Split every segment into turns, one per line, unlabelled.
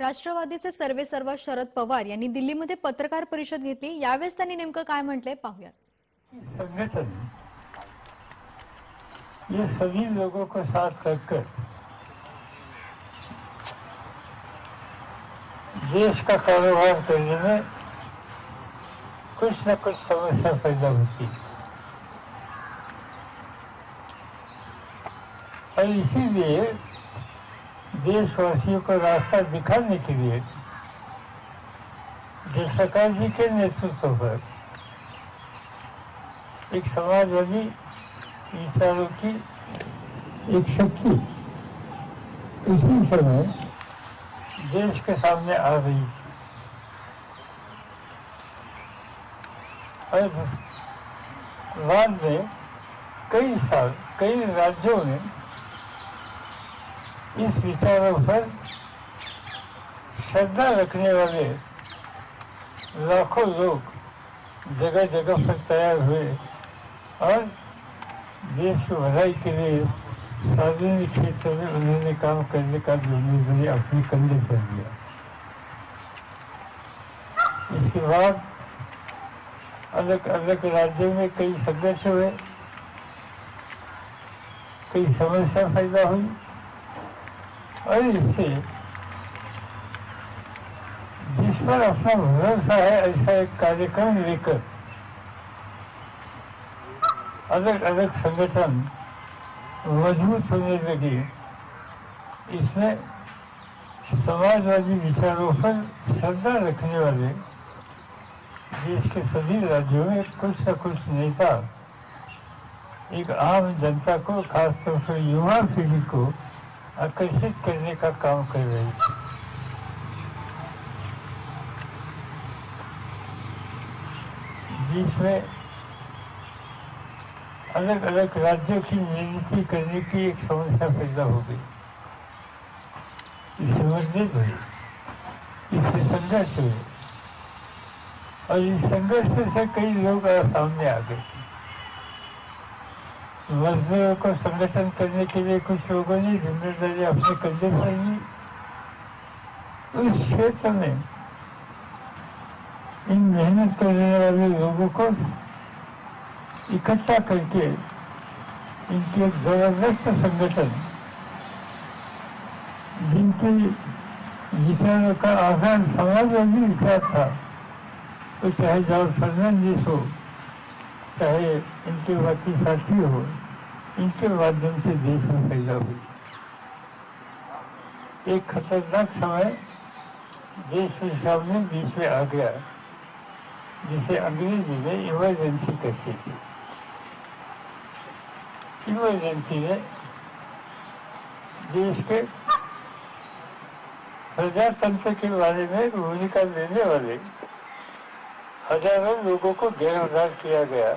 राष्ट्रवादीचे सर्वे सर्व शरद पवार यांनी दिल्लीमध्ये पत्रकार परिषद घेतली. यावेळेस त्यांनी नेमकं काय म्हटलंय पाहूया
संघटन ये सभी लोगों को साथ रखकर देश का कारोबार करने में कुछ न कुछ समस्या पैदा होती है। और इसीलिए देशवासियों को रास्ता दिखाने के लिए जयप्रकाश जी के नेतृत्व पर एक समाजवादी विचारों की एक शक्ति इसी समय देश के सामने आ रही थी। और बाद में कई साल, कई राज्यों में इस विचारों पर श्रद्धा रखने वाले लाखों लोग जगह जगह पर तैयार हुए और देश की भलाई के लिए सार्वजनिक क्षेत्र में उन्होंने काम करने का ज़िम्मेदारी अपने कंधे पर लिया। इसके बाद अलग अलग राज्यों में कई संघर्ष हुए, कई समस्या पैदा हुई। और इससे जिस पर अपना भरोसा है, ऐसा एक कार्यक्रम लेकर अलग अलग संगठन मज़बूत होने लगे इसमें समाजवादी विचारों पर श्रद्धा रखने वाले देश के सभी राज्यों में कुछ न कुछ नेता, एक आम जनता को, खासतौर पर युवा पीढ़ी को आकर्षित करने का काम कर रही थी बीच में अलग अलग राज्यों की नियुक्ति करने की एक समस्या पैदा हो गई। इससे मतभेद हुई इससे संघर्ष हुए और इस संघर्ष से कई लोग सामने आ गए। मजदूरों को संगठन करने के लिए कुछ लोगों ने ज़िम्मेदारी अपने कंधे पर ली उस क्षेत्र में इन मेहनत करने वाले लोगों को इकट्ठा करके इनकी एक ज़बरदस्त संगठन जिनके विचारों का आधार समाजवादी विचार था तो चाहे जॉर्ज फर्नांडिस हो चाहे इनके बाकी साथी हो, इनके माध्यम से देश में पैदा हुई एक खतरनाक समय देश में सामने बीच में आ गया, जिसे अंग्रेज़ी में इमरजेंसी कहती थी। इमरजेंसी में देश के प्रजातंत्र के बारे में भूमिका लेने वाले हज़ारों लोगों को गिरफ़्तार किया गया।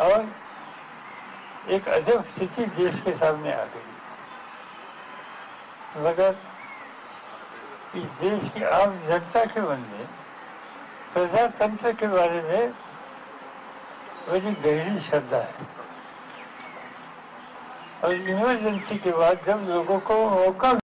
और एक अजब स्थिति देश के सामने आ गई। मगर इस देश की आम जनता के मन में, प्रजातंत्र के बारे में बड़ी गहरी श्रद्धा है। और इमरजेंसी के बाद जब लोगों को मौका